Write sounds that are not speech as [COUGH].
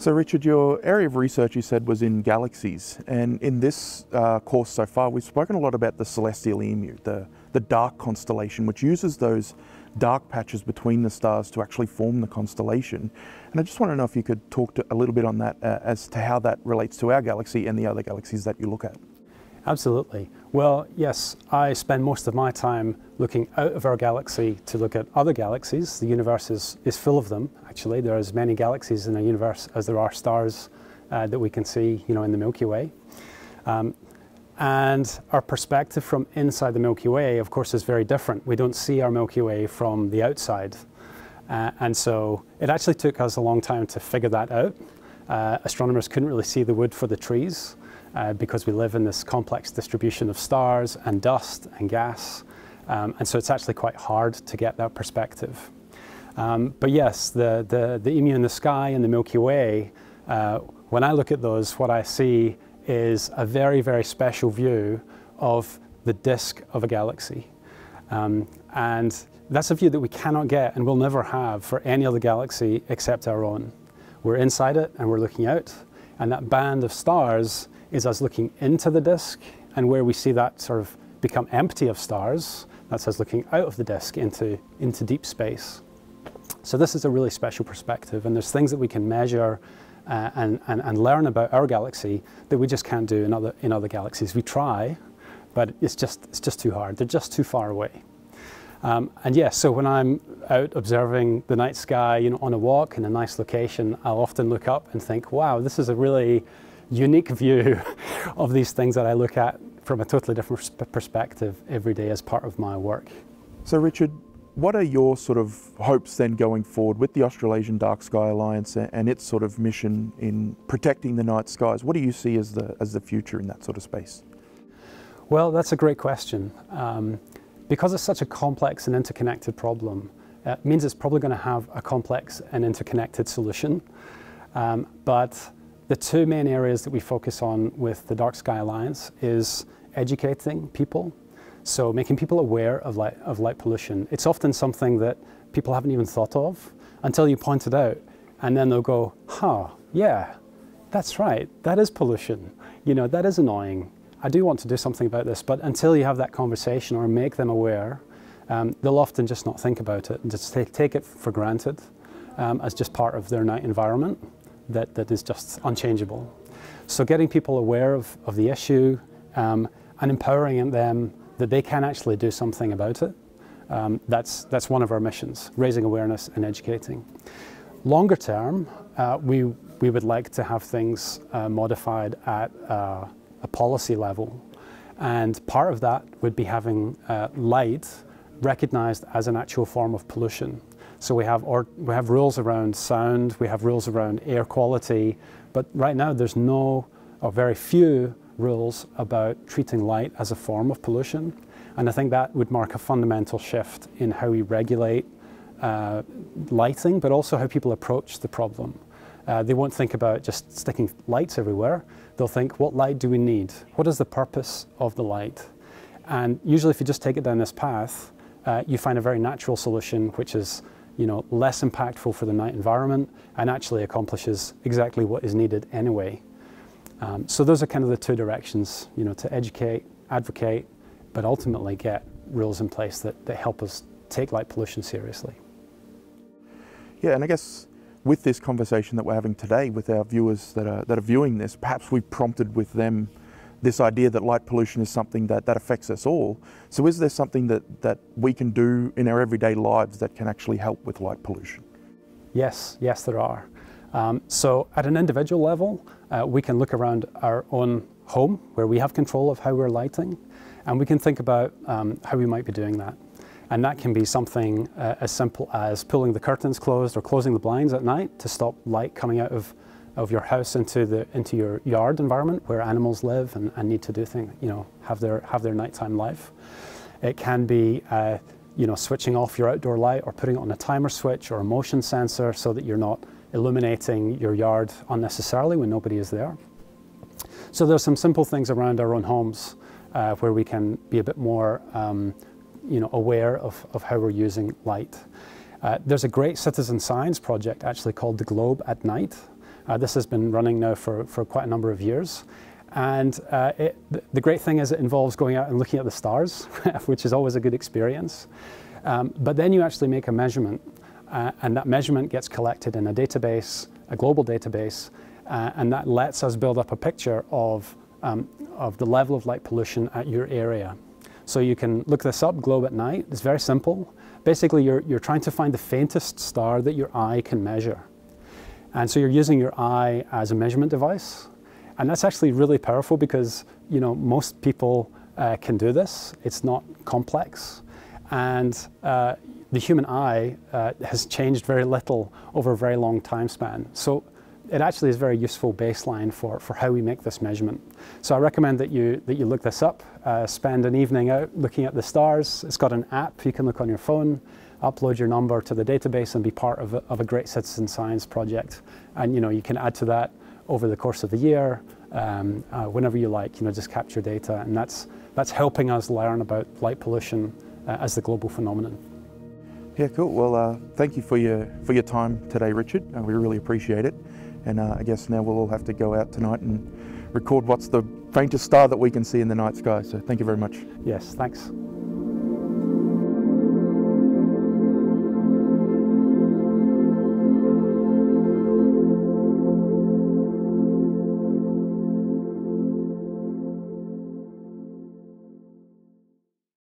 So, Richard, your area of research you said was in galaxies, and in this uh, course so far, we've spoken a lot about the celestial emu, the, the dark constellation, which uses those dark patches between the stars to actually form the constellation. And I just want to know if you could talk to, a little bit on that uh, as to how that relates to our galaxy and the other galaxies that you look at. Absolutely. Well, yes, I spend most of my time looking out of our galaxy to look at other galaxies. The universe is, is full of them, actually. There are as many galaxies in the universe as there are stars uh, that we can see you know, in the Milky Way. Um, and our perspective from inside the Milky Way, of course, is very different. We don't see our Milky Way from the outside. Uh, and so it actually took us a long time to figure that out. Uh, astronomers couldn't really see the wood for the trees uh, because we live in this complex distribution of stars and dust and gas. Um, and so it's actually quite hard to get that perspective. Um, but yes, the, the, the emu in the sky and the Milky Way, uh, when I look at those, what I see is a very, very special view of the disk of a galaxy. Um, and that's a view that we cannot get and will never have for any other galaxy except our own. We're inside it and we're looking out, and that band of stars is us looking into the disk, and where we see that sort of become empty of stars, that's us looking out of the disk into, into deep space. So this is a really special perspective, and there's things that we can measure uh, and, and, and learn about our galaxy that we just can't do in other, in other galaxies. We try, but it's just, it's just too hard. They're just too far away. Um, and yes, yeah, so when I'm out observing the night sky, you know, on a walk in a nice location, I'll often look up and think, wow, this is a really unique view [LAUGHS] of these things that I look at from a totally different perspective every day as part of my work. So, Richard, what are your sort of hopes then going forward with the Australasian Dark Sky Alliance and its sort of mission in protecting the night skies? What do you see as the, as the future in that sort of space? Well, that's a great question. Um, because it's such a complex and interconnected problem, it means it's probably going to have a complex and interconnected solution. Um, but the two main areas that we focus on with the Dark Sky Alliance is educating people, so making people aware of light, of light pollution. It's often something that people haven't even thought of until you point it out, and then they'll go, huh, yeah, that's right, that is pollution. You know, that is annoying. I do want to do something about this, but until you have that conversation or make them aware, um, they'll often just not think about it and just take, it for granted um, as just part of their night environment that, that is just unchangeable. So getting people aware of, of the issue um, and empowering them that they can actually do something about it, um, that's, that's one of our missions, raising awareness and educating. Longer term, uh, we, we would like to have things uh, modified at uh, a policy level. And part of that would be having uh, light recognized as an actual form of pollution. So we have, or, we have rules around sound, we have rules around air quality, but right now there's no, or very few rules about treating light as a form of pollution. And I think that would mark a fundamental shift in how we regulate uh, lighting, but also how people approach the problem. Uh, they won't think about just sticking lights everywhere. They'll think, what light do we need? What is the purpose of the light? And usually if you just take it down this path, uh, you find a very natural solution, which is you know, less impactful for the night environment and actually accomplishes exactly what is needed anyway. Um, so those are kind of the two directions, you know, to educate, advocate, but ultimately get rules in place that, that help us take light pollution seriously. Yeah, and I guess with this conversation that we're having today with our viewers that are, that are viewing this, perhaps we've prompted with them this idea that light pollution is something that, that affects us all. So is there something that, that we can do in our everyday lives that can actually help with light pollution? Yes, yes there are. Um, so at an individual level, uh, we can look around our own home where we have control of how we're lighting and we can think about um, how we might be doing that. And that can be something uh, as simple as pulling the curtains closed or closing the blinds at night to stop light coming out of of your house into the into your yard environment where animals live and, and need to do things, you know, have their have their nighttime life. It can be uh, you know, switching off your outdoor light or putting it on a timer switch or a motion sensor so that you're not illuminating your yard unnecessarily when nobody is there. So there's some simple things around our own homes uh, where we can be a bit more um, you know, aware of, of how we're using light. Uh, there's a great citizen science project actually called The Globe at Night, this has been running now for, for quite a number of years. And uh, it, the great thing is it involves going out and looking at the stars, [LAUGHS] which is always a good experience. Um, but then you actually make a measurement, uh, and that measurement gets collected in a database, a global database, uh, and that lets us build up a picture of, um, of the level of light pollution at your area. So you can look this up, globe at night. It's very simple. Basically, you're, you're trying to find the faintest star that your eye can measure. And so you're using your eye as a measurement device. And that's actually really powerful because you know most people uh, can do this. It's not complex. And uh, the human eye uh, has changed very little over a very long time span. So it actually is a very useful baseline for, for how we make this measurement. So I recommend that you, that you look this up, uh, spend an evening out looking at the stars. It's got an app you can look on your phone, upload your number to the database and be part of a, of a great citizen science project. And you know, you can add to that over the course of the year, um, uh, whenever you like, you know, just capture data. And that's, that's helping us learn about light pollution uh, as the global phenomenon. Yeah, cool. Well, uh, thank you for your, for your time today, Richard. Uh, we really appreciate it. And uh, I guess now we'll all have to go out tonight and record what's the faintest star that we can see in the night sky. So thank you very much. Yes, thanks.